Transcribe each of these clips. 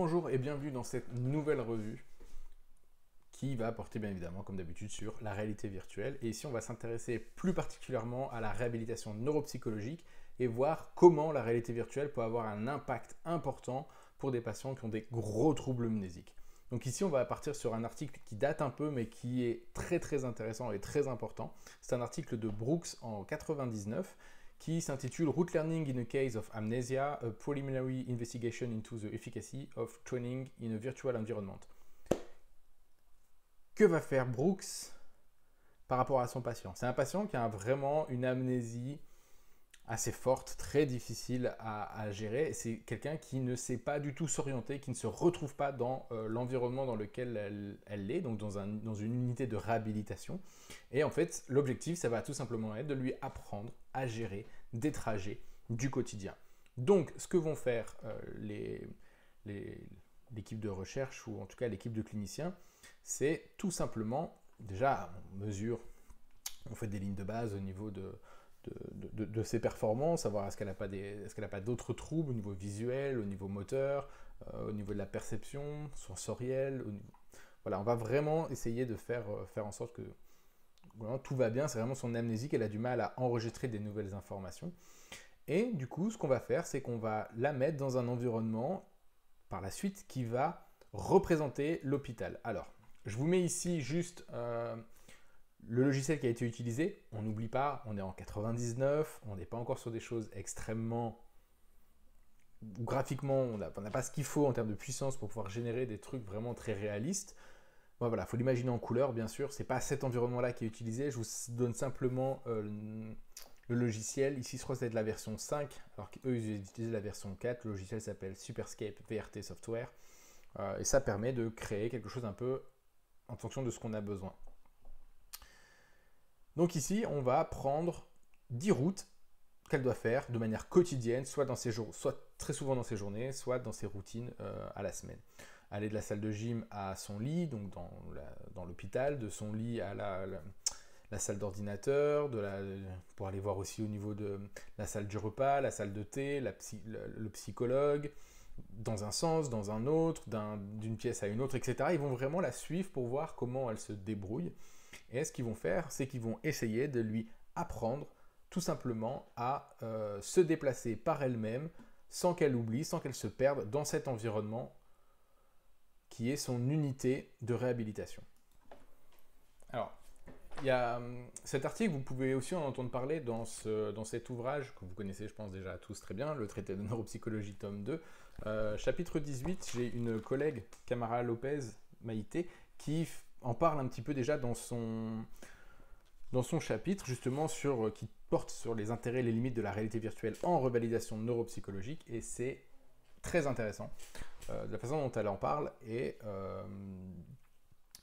Bonjour et bienvenue dans cette nouvelle revue qui va porter bien évidemment comme d'habitude sur la réalité virtuelle. Et ici on va s'intéresser plus particulièrement à la réhabilitation neuropsychologique et voir comment la réalité virtuelle peut avoir un impact important pour des patients qui ont des gros troubles mnésiques. Donc ici on va partir sur un article qui date un peu mais qui est très très intéressant et très important. C'est un article de Brooks en 99 qui s'intitule Root Learning in a Case of Amnesia, a Preliminary Investigation into the Efficacy of Training in a Virtual Environment. Que va faire Brooks par rapport à son patient? C'est un patient qui a vraiment une amnésie assez forte, très difficile à, gérer. C'est quelqu'un qui ne sait pas du tout s'orienter, qui ne se retrouve pas dans euh, l'environnement dans lequel elle, est, donc dans, un, dans, une unité de réhabilitation. Et en fait, l'objectif, ça va tout simplement être de lui apprendre à gérer des trajets du quotidien. Donc, ce que vont faire euh, l'équipe de recherche, ou en tout cas l'équipe de cliniciens, c'est tout simplement, déjà, on mesure, on fait des lignes de base au niveau de, de, ses performances, savoir est-ce qu'elle n'a pas, est pas d'autres troubles au niveau visuel, au niveau moteur, euh, au niveau de la perception, sensorielle. Voilà, on va vraiment essayer de faire, euh, faire en sorte que tout va bien. C'est vraiment son amnésie qu'elle a du mal à enregistrer des nouvelles informations. Et du coup, ce qu'on va faire, c'est qu'on va la mettre dans un environnement par la suite qui va représenter l'hôpital. Alors, je vous mets ici juste euh, le logiciel qui a été utilisé, on n'oublie pas, on est en 99, on n'est pas encore sur des choses extrêmement... Graphiquement, on n'a pas ce qu'il faut en termes de puissance pour pouvoir générer des trucs vraiment très réalistes. Voilà, il faut l'imaginer en couleur, bien sûr. C'est pas cet environnement-là qui est utilisé. Je vous donne simplement euh, le logiciel. Ici, je crois que c'est la version 5, alors qu'eux, ils utilisent la version 4. Le logiciel s'appelle Superscape VRT Software. Euh, et ça permet de créer quelque chose un peu en fonction de ce qu'on a besoin. Donc ici, on va prendre 10 routes qu'elle doit faire de manière quotidienne, soit, dans ses jours, soit très souvent dans ses journées, soit dans ses routines euh, à la semaine. Aller de la salle de gym à son lit, donc dans l'hôpital, de son lit à la, salle d'ordinateur, pour aller voir aussi au niveau de la salle du repas, la salle de thé, le, psychologue, dans un sens, dans un autre, d'une pièce à une autre, etc. Ils vont vraiment la suivre pour voir comment elle se débrouille. Et ce qu'ils vont faire, c'est qu'ils vont essayer de lui apprendre tout simplement à euh, se déplacer par elle-même sans qu'elle oublie, sans qu'elle se perde dans cet environnement qui est son unité de réhabilitation. Alors, il y a hum, cet article, vous pouvez aussi en entendre parler dans, dans cet ouvrage que vous connaissez, je pense déjà tous très bien, le traité de neuropsychologie tome 2, euh, chapitre 18. J'ai une collègue, Camara Lopez Maïté, qui en parle un petit peu déjà dans son, dans son chapitre, justement, sur, euh, qui porte sur les intérêts et les limites de la réalité virtuelle en revalidation neuropsychologique, et c'est très intéressant, euh, de la façon dont elle en parle, et euh,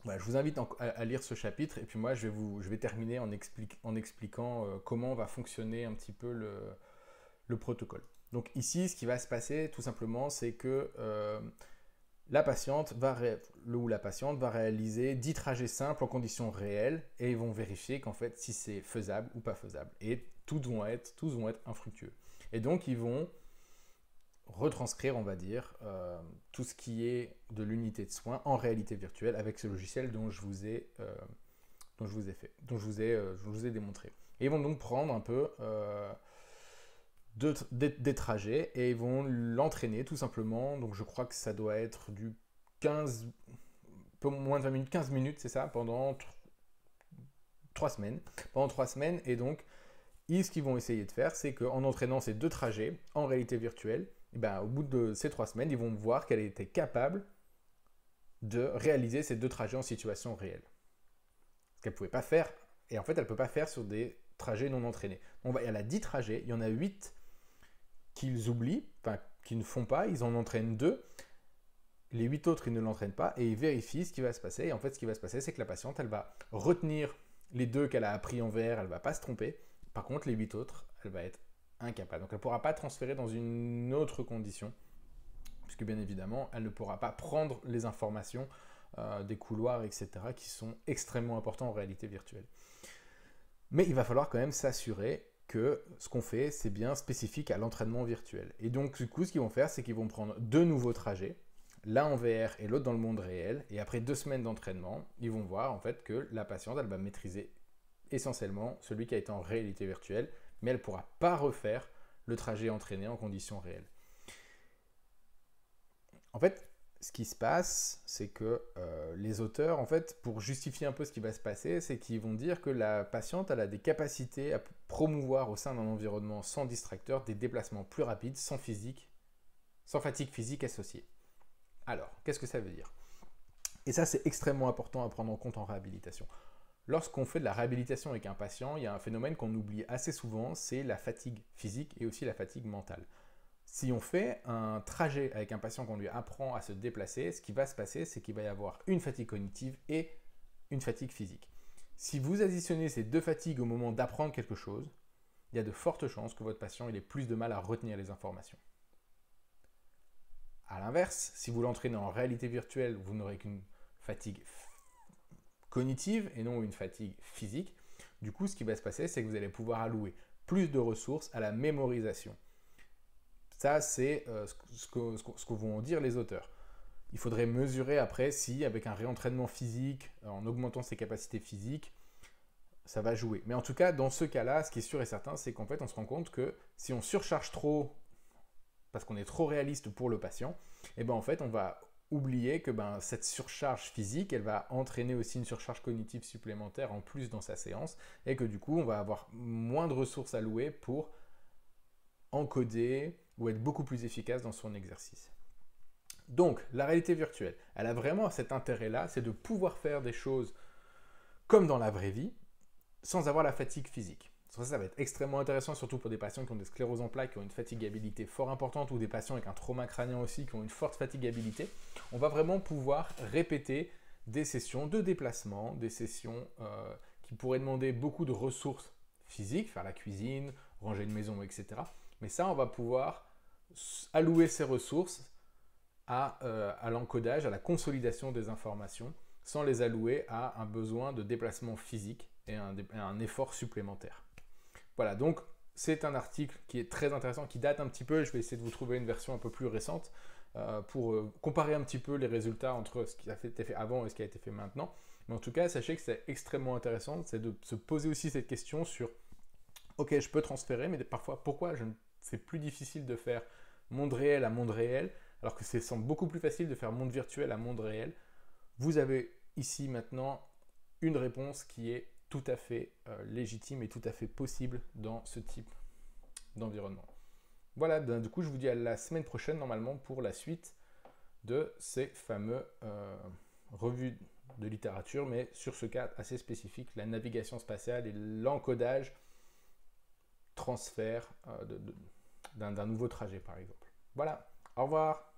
je vous invite à, lire ce chapitre, et puis moi, je vais, vous, je vais terminer en, en expliquant comment va fonctionner un petit peu le, le, protocole. Donc ici, ce qui va se passer, tout simplement, c'est que la patiente va le ou la patiente va réaliser 10 trajets simples en conditions réelles et ils vont vérifier qu'en fait si c'est faisable ou pas faisable. Et tous vont être, tous vont être infructueux. Et donc ils vont retranscrire, on va dire, euh, tout ce qui est de l'unité de soins en réalité virtuelle avec ce logiciel dont je vous ai, euh, dont je vous ai fait, dont je vous ai, euh, je vous ai démontré. Et ils vont donc prendre un peu des, trajets et ils vont l'entraîner tout simplement. Donc je crois que ça doit être du 15, peu moins de 20 minutes, 15 minutes, c'est ça, pendant 3 semaines. Pendant 3 semaines. Et donc, ce qu'ils vont essayer de faire, c'est qu'en entraînant ces deux trajets en réalité virtuelle, eh ben, au bout de ces 3 semaines, ils vont voir qu'elle était capable de réaliser ces deux trajets en situation réelle. Ce qu'elle ne pouvait pas faire. Et en fait, elle ne peut pas faire sur des trajets non entraînés. Donc, il y en a 10 trajets, il y en a 8 qu'ils oublient, enfin qu'ils ne font pas, ils en entraînent deux. Les huit autres, ils ne l'entraînent pas et ils vérifient ce qui va se passer. Et en fait, ce qui va se passer, c'est que la patiente, elle va retenir les deux qu'elle a appris en VR, elle va pas se tromper. Par contre, les huit autres, elle va être incapable. Donc, elle ne pourra pas transférer dans une autre condition, puisque bien évidemment, elle ne pourra pas prendre les informations euh, des couloirs, etc., qui sont extrêmement importants en réalité virtuelle. Mais il va falloir quand même s'assurer ce qu'on fait, c'est bien spécifique à l'entraînement virtuel. Et donc, du coup, ce qu'ils vont faire, c'est qu'ils vont prendre deux nouveaux trajets. l'un en VR et l'autre dans le monde réel. Et après deux semaines d'entraînement, ils vont voir en fait que la patiente, elle va maîtriser essentiellement celui qui a été en réalité virtuelle, mais elle pourra pas refaire le trajet entraîné en conditions réelles. En fait, ce qui se passe, c'est que euh, les auteurs, en fait, pour justifier un peu ce qui va se passer, c'est qu'ils vont dire que la patiente a des capacités à promouvoir au sein d'un environnement sans distracteur des déplacements plus rapides, sans fatigue physique associée. Alors, qu'est-ce que ça veut dire? Et ça, c'est extrêmement important à prendre en compte en réhabilitation. Lorsqu'on fait de la réhabilitation avec un patient, il y a un phénomène qu'on oublie assez souvent, c'est la fatigue physique et aussi la fatigue mentale. Si on fait un trajet avec un patient qu'on lui apprend à se déplacer, ce qui va se passer, c'est qu'il va y avoir une fatigue cognitive et une fatigue physique. Si vous additionnez ces deux fatigues au moment d'apprendre quelque chose, il y a de fortes chances que votre patient ait plus de mal à retenir les informations. A l'inverse, si vous l'entraînez en réalité virtuelle, vous n'aurez qu'une fatigue cognitive et non une fatigue physique. Du coup, ce qui va se passer, c'est que vous allez pouvoir allouer plus de ressources à la mémorisation. Ça, c'est euh, ce, que, vont dire les auteurs. Il faudrait mesurer après si, avec un réentraînement physique, en augmentant ses capacités physiques, ça va jouer. Mais en tout cas, dans ce cas-là, ce qui est sûr et certain, c'est qu'en fait, on se rend compte que si on surcharge trop, parce qu'on est trop réaliste pour le patient, et eh ben en fait, on va oublier que ben, cette surcharge physique, elle va entraîner aussi une surcharge cognitive supplémentaire en plus dans sa séance, et que du coup, on va avoir moins de ressources allouées pour encoder, ou être beaucoup plus efficace dans son exercice. Donc, la réalité virtuelle, elle a vraiment cet intérêt-là, c'est de pouvoir faire des choses comme dans la vraie vie, sans avoir la fatigue physique. Ça, ça va être extrêmement intéressant, surtout pour des patients qui ont des scléroses en plaques, qui ont une fatigabilité fort importante, ou des patients avec un trauma crânien aussi, qui ont une forte fatigabilité. On va vraiment pouvoir répéter des sessions de déplacement, des sessions euh, qui pourraient demander beaucoup de ressources physiques, faire la cuisine, ranger une maison, etc. Mais ça, on va pouvoir allouer ces ressources euh, à, l'encodage, à la consolidation des informations, sans les allouer à un besoin de déplacement physique et un, effort supplémentaire. Voilà, donc c'est un article qui est très intéressant, qui date un petit peu. Je vais essayer de vous trouver une version un peu plus récente euh, pour euh, comparer un petit peu les résultats entre ce qui a été fait avant et ce qui a été fait maintenant. Mais en tout cas, sachez que c'est extrêmement intéressant, c'est de se poser aussi cette question sur, ok, je peux transférer, mais parfois, pourquoi je ne c'est plus difficile de faire monde réel à monde réel, alors que c'est semble beaucoup plus facile de faire monde virtuel à monde réel. Vous avez ici maintenant une réponse qui est tout à fait euh, légitime et tout à fait possible dans ce type d'environnement. Voilà, du coup, je vous dis à la semaine prochaine normalement pour la suite de ces fameux euh, revues de littérature, mais sur ce cas assez spécifique, la navigation spatiale et l'encodage, transfert euh, de d'un nouveau trajet par exemple. Voilà, au revoir